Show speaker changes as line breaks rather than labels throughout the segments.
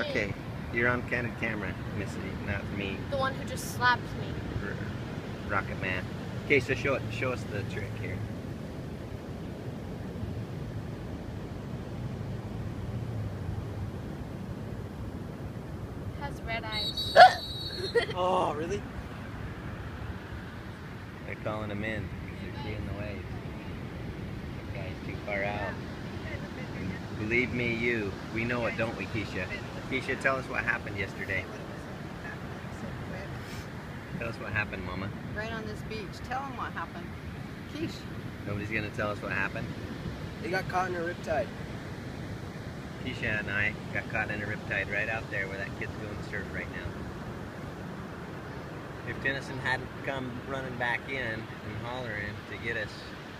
Okay, you're on candid camera, Missy, not me,
The one who just slapped me.
R- Rocket Man. Okay, so show it, show us the trick here.
Has red eyes.
Oh, really? They're calling him in. They're seeing the waves. That guy's too far out. Believe me, you. We know it, don't we, Keisha? Keisha, tell us what happened yesterday. Tell us what happened, Mama.
Right on this beach. Tell them what happened. Keish.
Nobody's gonna tell us what happened.
They got caught in a riptide.
Keisha and I got caught in a riptide right out there where that kid's going to surf right now. If Tennyson hadn't come running back in and hollering to get us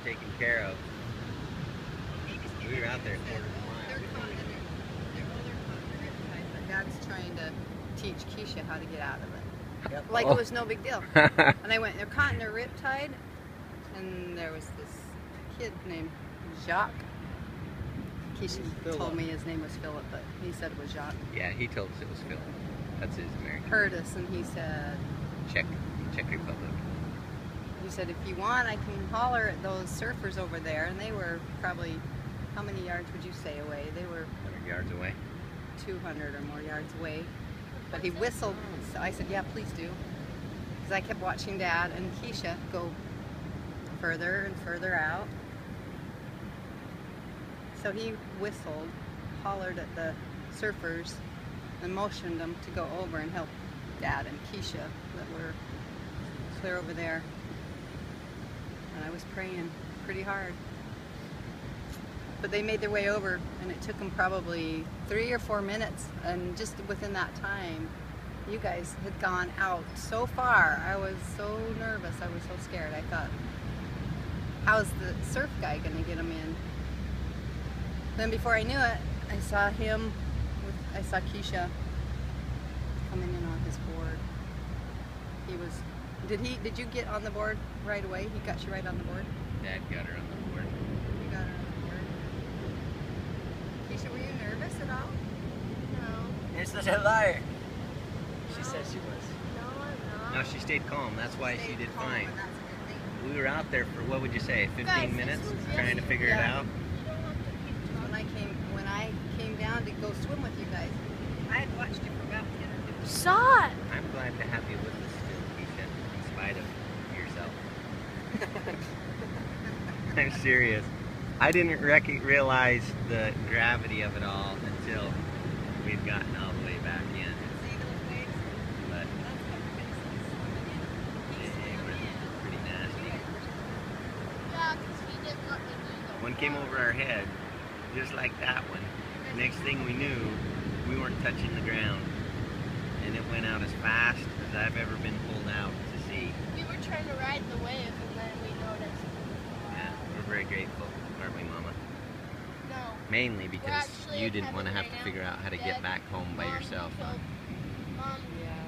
taken care of, we were out there a quarter of a mile.
caught in it. They're, they're caught in a riptide. But Dad's trying to teach Keisha how to get out of it.
Yep.
Like
Oh.
it was no big deal. And I went, they're caught in a riptide. And there was this kid named Jacques. Keisha told me his name was Philip, but he said it was Jacques.
yeah, he told us it was Philip. That's his American.
Heard us, and he said,
Czech, Czech Republic.
he said, if you want, I can holler at those surfers over there. And they were probably, how many yards would you say away? They were
100 yards away.
200 or more yards away. But he whistled, so I said, yeah, please do. Because I kept watching Dad and Keisha go further and further out. So he whistled, hollered at the surfers, and motioned them to go over and help Dad and Keisha that were clear over there. And I was praying pretty hard. But they made their way over, and it took them probably three or four minutes. And just within that time, you guys had gone out so far. I was so nervous. I was so scared. I thought, how's the surf guy going to get them in? Then before I knew it, I saw him. With, I saw Keisha coming in on his board. He was. Did he? Did you get on the board right away? He got you right on the board.
Dad got her on the board.
You got her on the board. Keisha, were you nervous at?
No.
You're such a liar. She said she was.
No, I'm
No, she stayed calm. That's why she
Stayed
did
calm,
fine.
and that's a good thing.
We were out there for, what would you say, 15
Guys,
minutes
was
trying to
yesterday.
figure it out?
You don't have to
When I came, when I came down to go swim with you guys, I had watched you for about ten or fifteen.
Saw.
I'm glad to have you with us still, Keisha, in spite of yourself. I'm serious. I didn't rec- realize the gravity of it all until we'd gotten all the way back in.
See those waves?
But
That's what business.
it, it was pretty nasty.
Yeah, because he didn't let me do the
One came over our head, just like that one. Next thing we knew, we weren't touching the ground. And it went out as fast as I've ever been pulled out to sea.
We were trying to ride the wave and then we noticed.
Yeah, we're very grateful, aren't we, Mama?
No.
Mainly because you didn't want to have to figure out how to get back home by yourself. huh?
Mom,
Yeah.